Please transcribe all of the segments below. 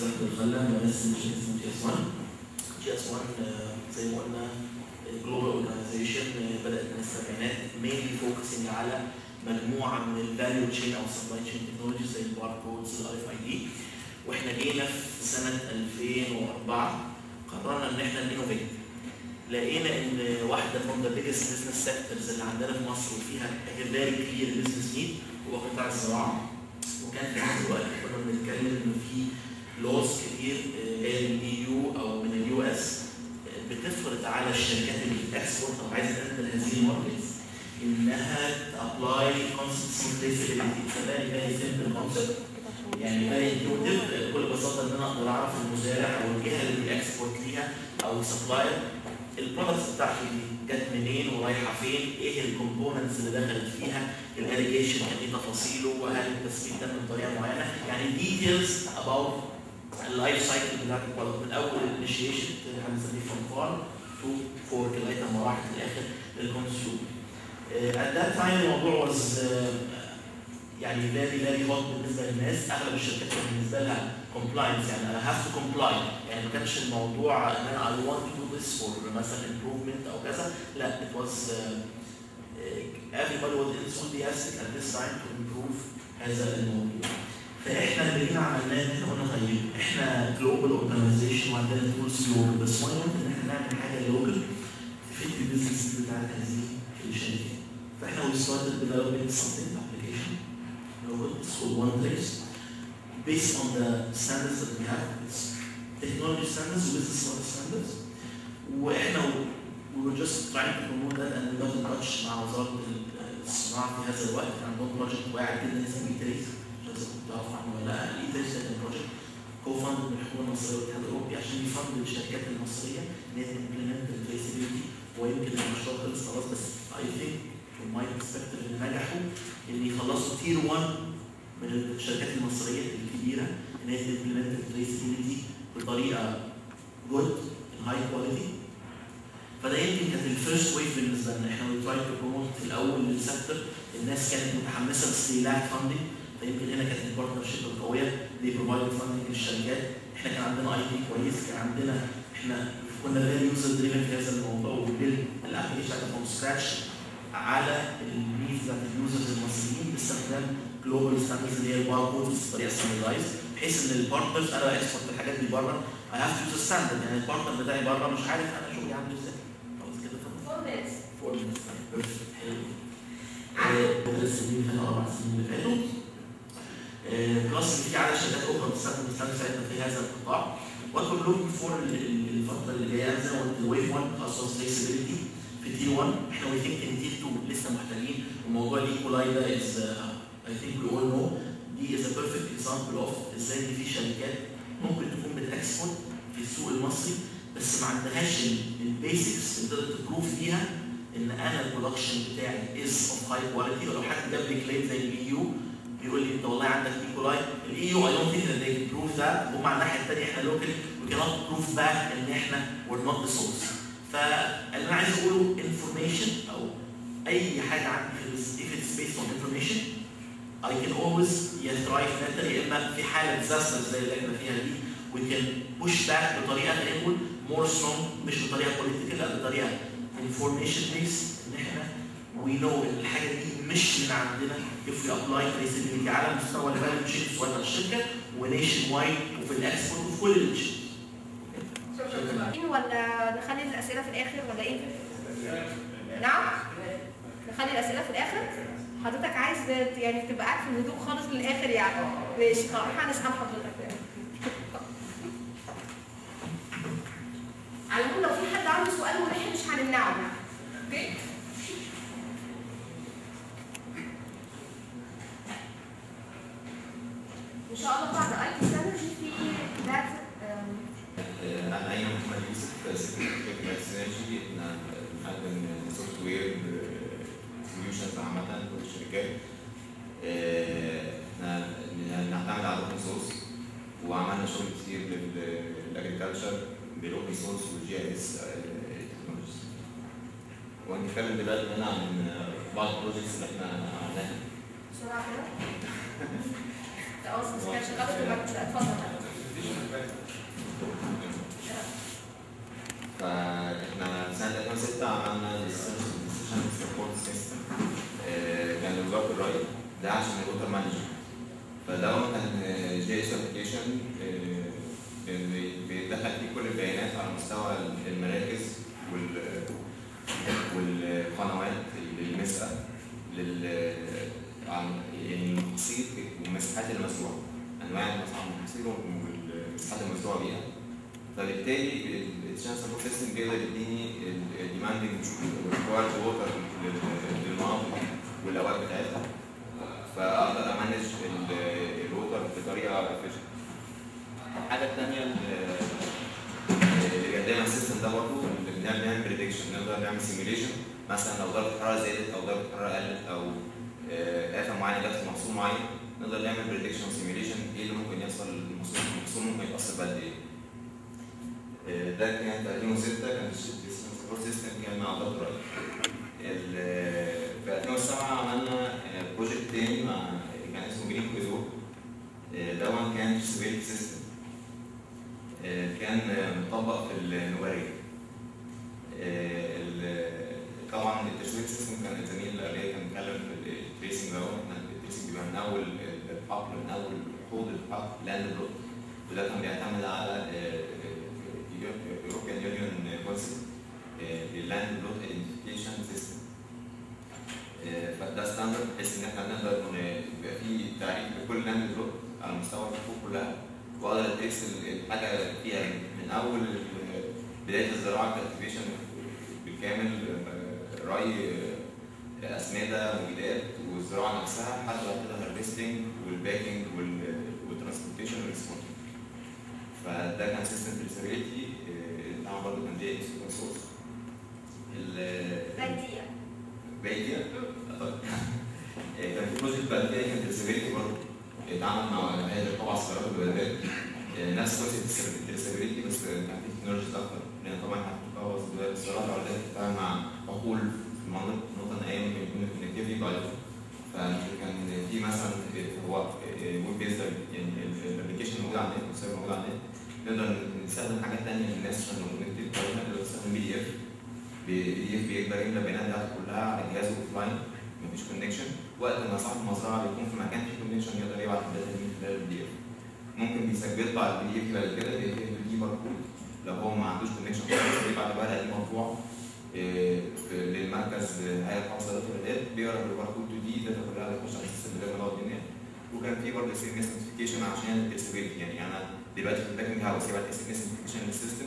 الغلة بمثل شركة اسمها جي اس 1 جي اس 1 زي ما قلنا global organization بدأت من السبعينات mainly focusing على مجموعة من ال value chain أو supply chain technology زي ال barcodes ال RFID وإحنا جينا في سنة 2004 قررنا إن إحنا ن innovate لقينا إن واحدة من the biggest business sectors اللي عندنا في مصر وفيها very clear business need هو قطاع الزراعة. وكان في نفس الوقت كنا بنتكلم إن في laws كتير جاية من ال EU أو من ال US بتفرض على الشركات اللي بت export أو عايزه تنزل هذه ال markets إنها ت apply concept simplicity very very simple concept يعني very intuitive بكل بساطة إن أنا أقدر أعرف المزارع أو الجهة اللي بي export ليها أو ال supplier ال products بتاعته دي جت منين ورايحة فين؟ إيه ال components اللي دخلت فيها؟ الاريجيشن كان إيه تفاصيله؟ وهل التسميد تم بطريقه معينة؟ يعني details about ال life cycle بتاعت ال product من أول الانيشيشن اللي هنسميه from farm to fork لغاية راحت في الآخر لل consumer. at that time الموضوع was يعني very very hot بالنسبة للناس. أغلب الشركات كان بالنسبة لها compliance يعني أنا have to comply يعني ما كانش الموضوع إن أنا I want to do this for مثلا improvement أو كذا. لا it was uh, everybody was enthusiastic at this time to improve هذا الموضوع. فاحنا اللي جينا عملناه ان إحنا قلنا طيب إحنا global organization وعندنا tools global بس why not إن إحنا نعمل حاجة local تفيد ال business بتاعت هذه الشركات فاحنا we started developing something application. Local it's called one place. Based on the standards that we have it's technology standards business standards. وإحنا we were just trying to promote that and we got in مع وزارة الصناعة في هذا الوقت. عندهم project واعد جدا اسمه كنت تعرف عنه ولا لا كان project co-fund من الحكومة المصريه والاتحاد الاوروبي عشان ي fund الشركات المصريه ان هي ت implement ال traceability ويمكن المشروع خلص خلاص بس I think from my perspective اللي نجحوا ان يخلصوا tier 1 من الشركات المصريه الكبيره ان هي ت implement ال traceability بطريقه good high quality فده يمكن كانت ال first wave بالنسبة لنا إحنا try to promote في الأول لل sector الناس كانت متحمسه بس they lack فيمكن هنا كانت ال partnership القوية they provided funding للشركات. إحنا كان عندنا IP كويس كان عندنا إحنا كنا very user driven في هذا الموضوع وبن build ال application بتاعتنا from scratch على ال needs بتاعت ال users المصريين باستخدام global standards اللي هي ال barcodes بطريقه standardized بحيث إن ال partners أنا export الحاجات دي بره I have to standard يعني ال partner بتاعي بره مش عارف أنا شغلي عامل إزاي. خلاص كده تمام. four minutes حلو. ثلاث سنين فاتوا أربع سنين اللي فاتوا. plus في عدد شركات أخرى بتستخدم ال standard بتاعتنا في هذا القطاع. what we're for الفترة اللي جاية زي ما قلت ال wave 1 خاصه traceability في tier 1 إحنا we think ان tier 2 لسه محتاجين. وموضوع ال E. coli ده is I think we all know this is a perfect example of إزاي ان في شركات ممكن تكون بت export في السوق المصري بس ما عندهاش ال basics اللي تقدر ت prove بيها إن أنا ال production بتاعي is of high quality ولو حد جاب لي claim زي ال EU بيقول لي انت والله عندك E. coli ال EU I don't think they prove that هم على الناحية الثانية إحنا لوكالي وي كانوت بروف باك إن إحنا we're not the source فاللي أنا عايز أقوله information أو أي حاجة عندي في if it's based on information I can always يا thrive better يا إما في حالة disaster زي اللي إحنا فيها دي we can push back بطريقة نقول more strong مش بطريقة political لا بطريقة information based إن إحنا we know إن الحاجة دي مش من عندنا if we apply traceability على مستوى ال value chain سواء الشركة و nation wide وفي ال export وفي كل ال chain ولا نخلي الأسئلة في الآخر ولا إيه؟ نعم؟ نخلي الأسئلة في الآخر؟ حضرتك عايز يعني تبقى قاعد في الهدوء خالص للاخر يعني ماشي خلاص هنسأل حضرتك على العموم لو في حد عنده سؤال ملح مش هنمنعه أوكي؟ شاء الله بعد IT Synergy في ذات أنا ايمن محمد يوسف شركه سينرجي إحنا بنقدم software solutions عامه للشركات إحنا بنعتمد على ال open source وعملنا شغل كتير لل agriculture بال open source وال GIS technologies وهنتكلم دلوقتي هنا عن بعض ال projects اللي إحنا عملناها بسرعة كده؟ لا أصلا كان شغال اتفضل فاحنا سنة 2006 عملنا decision support system كان لوزارة الري ده عشان ال water management فده كان GIS application بيدخل فيه كل البيانات على مستوى المراكز وال والقنوات للمسأة لل عن يعني المحاصيل والمساحات المزروعة أنواع المحاصيل والمساحات المزروعة بيها. فبالتالي support system بيقدر يديني ال demanding required water للمناطق والأوقات بتاعتها. فأقدر أ manage ال water بطريقة efficient. الحاجة الثانية اللي بيقدمها ال system ده برضه بنعمل نعمل prediction نقدر نعمل simulation مثلا لو درجة الحراره زادت أو درجة الحراره قلت أو آفه معينة جت في محصول معين نقدر نعمل prediction و simulation إيه اللي ممكن يحصل؟ للمحصول المحصول ممكن يتأثر بقد إيه. ده كان في 2006 كان ال support system كان مع وزارة الري. في 2007 عملنا project تاني مع كان اسمه green كويزو ده كان سويت سيستم كان مطبق في النوارية طبعا التشويق سيستم كان الزميل اللي كان بيتكلم في التريسنج ده إحنا بيبقى من اول الحقل من اول حوض الحقل لاند بلوك وده كان بيعتمد على European Union concept لللاند بلوت ايدنتيفيكيشن سيستم فده standard بحيث إن إحنا نقدر يبقى في تعريف لكل لاند بلوت على مستوى الحقول كلها. وأقدر أدرس الحاجة فيها من أول بداية الزراعة cultivation بالكامل ري اسمده مبيدات والزراعة نفسها حتى بعد كده الهارفستنج والباكينج والترانسبورتيشن والاكسبورت فده كان system traceability طبعا برضه كان as open source باقي دي طيب. كان في بروجكت بعد كده كان تريسابيلتي برضه. اتعمل مع هيئه القطاع الصغيرة والبلدات نفس كونسيبت التريسابيلتي بس كان في تكنولوجيز أكتر. لأن طبعا إحنا في الصغيره نقدر نستخدم حاجات ثانية للناس عشان لو نكتب نقدر نستخدم بي دي اف PDF بيقدر يملى البيانات بتاعته كلها على جهازه offline مفيش connection وقت ما صاحب المزرعه بيكون في مكان فيه connection يقدر يبعت ال data من خلال ال PDF ممكن بيسجل على ال PDF بعد كده بيدي باركود لو هو ما عندوش connection خالص بيبعت الورقه دي مرفوعه للمركز هيئه الحفظ الرياضيات بيقرا الباركود دي data كلها بتخش على ال system من ما الدنيا وكان في برضه SMS notification عشان ال traceability يعني أنا دلوقتي في ال packing house يبعت SMS notification لل system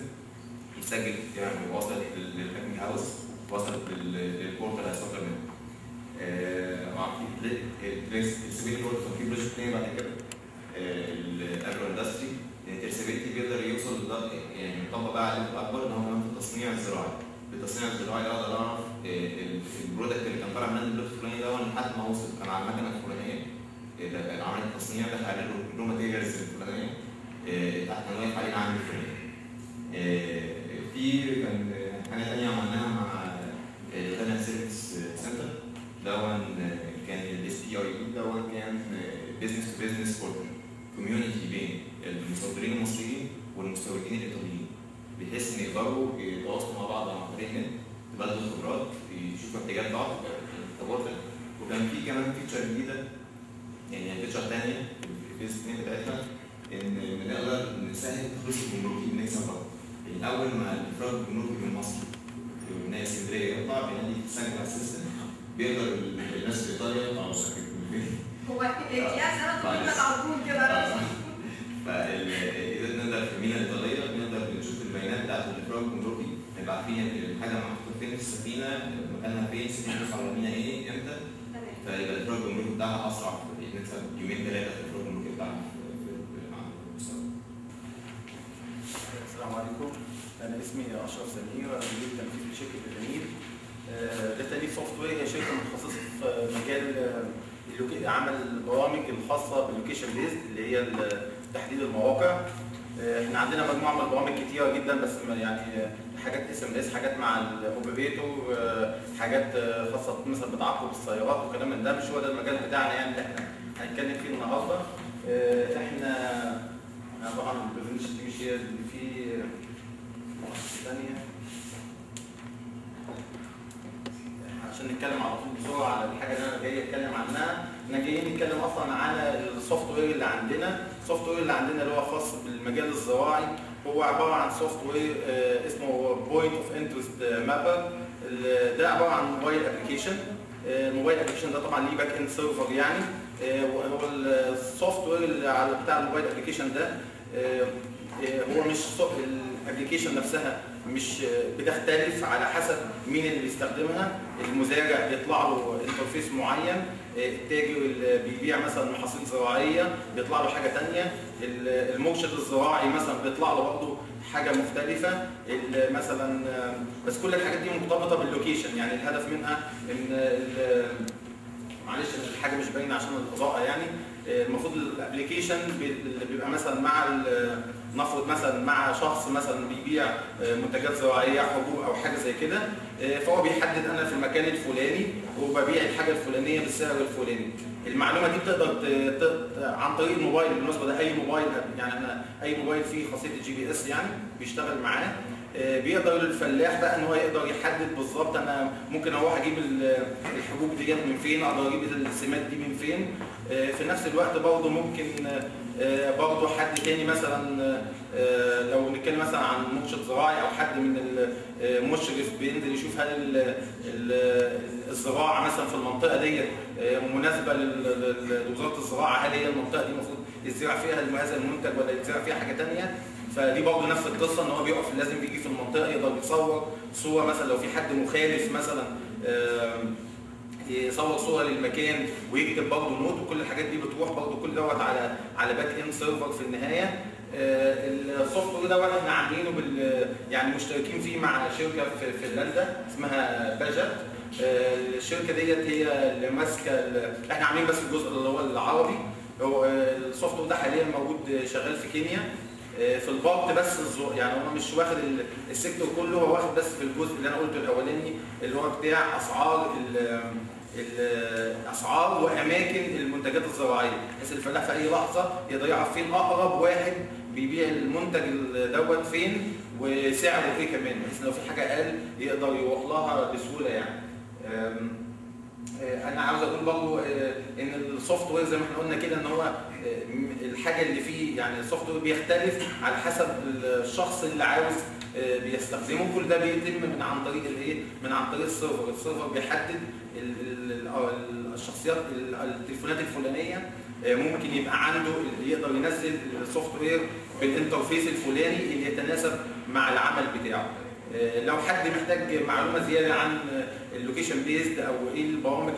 يتسجل يعني وصلت لل packing house وصلت لل port ال هيصدر منه. ال traceability برضه كان في project تاني بعد كده ال agro-industry ال traceability بيقدر يوصل يعني يطبق بقى عليه الأكبر إن هو كمان في التصنيع الزراعي. في التصنيع الزراعي أقدر أعرف ال product اللي كان طالع من ال plot الفلاني ده لحد ما وصل كان على المكنة الفلانية عمل التصنيع دخل عليه ال raw materials الفلانية تحت كان واقف عليه العامل الفلاني. في كان حاجة ثانية عملناها مع غانا سيرفيس سنتر دون كان الاس بي اي دون كان بزنس تو بزنس كوميونتي بين المصدرين المصريين والمستوردين الإيطاليين. بحيث إن يقدروا يتواصلوا مع بعض عن طريق النت يبادلوا خبرات يشوفوا احتياجات بعض تبادل وكان في كمان فيتشر جديدة يعني feature ثانية في 2 بتاعتنا. إن بنقدر نسهل تخليص الجمركي بنكسب بعض يعني أول ما الإفراد الجمركي من مصر من اسكندريه يطلع بينادي على ال system بيقدر الناس في إيطاليا يطلعوا هو الجهاز أنا طول على طول كده. فاذا نقدر في المينا الإيطالية بنقدر نشوف البيانات بتاعت الإفراد الجمركي نبقى عارفين الحاجة محطوطة فين؟ في السفينة. مكانها فين؟ سفينة توصل على المينا إيه؟ إمتى؟ فيبقى الإفراد الجمركي بتاعها أسرع. نكسب يومين ثلاثة في الإفراد الجمركي بتاعها السلام عليكم أنا اسمي أشرف سمير أنا مدير تنفيذي في شركه التنين data software هي شركه متخصصه في مجال عمل البرامج الخاصة بال location based اللي هي تحديد المواقع. إحنا عندنا مجموعة من البرامج كتيرة جدا بس يعني حاجات SMS حاجات مع ال operator حاجات خاصة مثلا بتعقب السيارات وكلام من ده مش هو ده المجال بتاعنا يعني اللي إحنا هنتكلم فيه النهارده. إحنا طبعا ثانية عشان نتكلم على طول بسرعة على الحاجة اللي أنا جاي أتكلم عنها. إحنا جايين نتكلم أصلا على ال software اللي عندنا. ال software اللي عندنا اللي هو خاص بالمجال الزراعي هو عبارة عن software آه، اسمه point of interest mapper ده عبارة عن mobile application ال mobile application ده طبعا ليه back-end server يعني آه، هو ال software اللي بتاع ال mobile application ده. آه، هو مش ال application نفسها مش آه، بتختلف على حسب مين اللي بيستخدمها. المزارع بيطلع له interface معين آه، التاجر اللي بيبيع مثلا محاصيل زراعية بيطلع له حاجة ثانية المرشد الزراعي مثلا بيطلع له برضه حاجة مختلفة. مثلا آه، بس كل الحاجات دي مرتبطة بال location يعني الهدف منها إن معلش الحاجة مش باينة عشان الإضاءة يعني. آه، المفروض ال application اللي بيبقى مثلا مع نفرض مثلا مع شخص مثلا بيبيع آه، منتجات زراعية حبوب أو حاجة زي كده آه، فهو بيحدد أنا في المكان الفلاني وببيع الحاجة الفلانية بالسعر الفلاني. المعلومة دي بتقدر عن طريق الموبايل بالمناسبة ده أي موبايل يعني أنا أي موبايل فيه خاصية ال GPS يعني بيشتغل معاه آه، بيقدر الفلاح بقى إن هو يقدر يحدد بالظبط أنا ممكن أروح أجيب ال- الحبوب ديت من فين أقدر أجيب السماد دي من فين في نفس الوقت برضه ممكن برضه حد تاني مثلا آه، لو نتكلم مثلا عن مرشد زراعي أو حد من المشرف بينزل يشوف هل ال- ال- الزراعة مثلا في المنطقة آه، مناسبة لوزارة الزراعة. هل هي المنطقة دي المفروض يزرع فيها هذا المنتج ولا يزرع فيها حاجة ثانية فدي برضه نفس القصة إن هو بيقف لازم بيجي في المنطقة يقدر يصور صورة مثلا لو في حد مخالف مثلا يصور صورة للمكان ويكتب برضه note وكل الحاجات دي بتروح برضه كل دوت على على back-end server في النهاية. ال software دوت إحنا عاملينه بال يعني مشتركين فيه مع شركة في فنلندا اسمها باجت آه، الشركة ديت هي اللي ماسكة إحنا عاملين بس الجزء اللي هو العربي. هو ال software ده حاليا موجود آه، شغال في كينيا. آه، في الباط بس الزو- يعني هو مش واخد ال- ال sector كله هو واخد بس في الجزء اللي أنا قلته الأولاني اللي هو بتاع أسعار الاسعار وأماكن المنتجات الزراعية بحيث الفلاح في أي لحظة يقدر يعرف فين أقرب واحد بيبيع المنتج دوت فين وسعره إيه كمان بحيث لو في حاجة أقل يقدر يروح لها بسهولة يعني. أم، آه، أنا عاوز أقول برضه آه، إن ال software زي ما إحنا قلنا كده إن هو م- الحاجة اللي فيه يعني ال software بيختلف على حسب الشخص اللي عاوز بيستخدمه. كل ده بيتم من عن طريق الإيه؟ من عن طريق ال server ال server بيحدد آه، الشخصيات ال- التليفونات الفلانية آه، ممكن يبقى عنده اللي يقدر ينزل ال software بال interface الفلاني اللي يتناسب مع العمل بتاعه. آه، لو حد محتاج معلومة زيادة عن ال location based أو إيه البرامج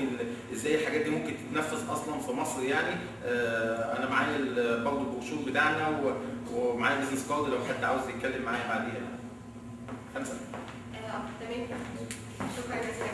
إزاي الحاجات دي ممكن تتنفذ أصلا في مصر يعني آه، أنا معايا برضه البروشور بتاعنا ومعايا business card لو حد عاوز يتكلم معايا بعديها. خمسة. تمام. شكرا جزيلا.